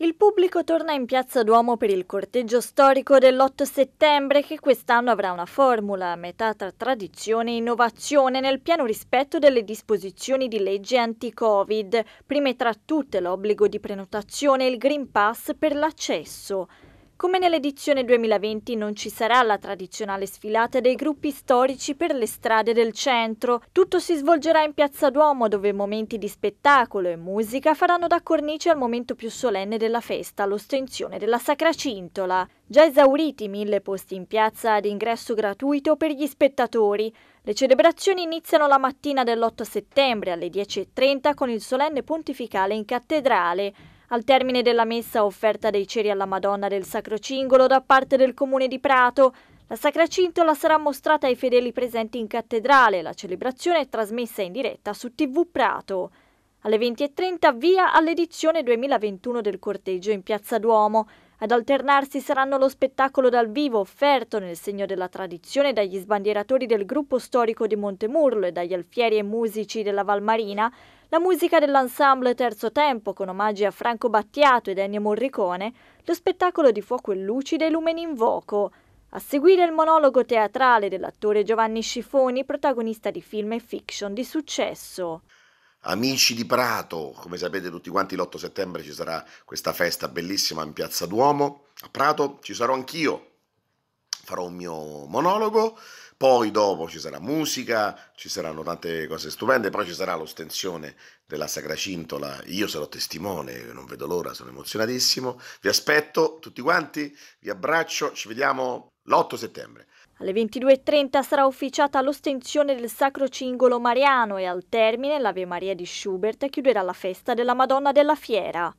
Il pubblico torna in Piazza Duomo per il corteggio storico dell'8 settembre che quest'anno avrà una formula a metà tra tradizione e innovazione nel pieno rispetto delle disposizioni di legge anti-Covid, prime tra tutte l'obbligo di prenotazione e il Green Pass per l'accesso. Come nell'edizione 2020 non ci sarà la tradizionale sfilata dei gruppi storici per le strade del centro, tutto si svolgerà in Piazza Duomo dove momenti di spettacolo e musica faranno da cornice al momento più solenne della festa, l'ostensione della Sacra Cintola. Già esauriti mille posti in piazza ad ingresso gratuito per gli spettatori. Le celebrazioni iniziano la mattina dell'8 settembre alle 10.30 con il solenne pontificale in cattedrale. Al termine della messa offerta dei ceri alla Madonna del Sacro Cingolo da parte del comune di Prato, la Sacra Cintola sarà mostrata ai fedeli presenti in cattedrale. La celebrazione è trasmessa in diretta su TV Prato. Alle 20.30 via all'edizione 2021 del corteggio in Piazza Duomo. Ad alternarsi saranno lo spettacolo dal vivo offerto nel segno della tradizione dagli sbandieratori del gruppo storico di Montemurlo e dagli alfieri e musici della Valmarina la musica dell'ensemble Terzo Tempo con omaggi a Franco Battiato ed Ennio Morricone, lo spettacolo di fuoco e luci dei Lumeni in Voco. A seguire il monologo teatrale dell'attore Giovanni Scifoni, protagonista di film e fiction di successo. Amici di Prato, come sapete tutti quanti l'8 settembre ci sarà questa festa bellissima in Piazza Duomo. A Prato ci sarò anch'io, farò un mio monologo, poi dopo ci sarà musica, ci saranno tante cose stupende, poi ci sarà l'ostensione della Sacra Cintola, io sarò testimone, non vedo l'ora, sono emozionatissimo, vi aspetto tutti quanti, vi abbraccio, ci vediamo l'8 settembre. Alle 22.30 sarà ufficiata l'ostensione del Sacro Cingolo Mariano e al termine l'Ave Maria di Schubert chiuderà la festa della Madonna della Fiera.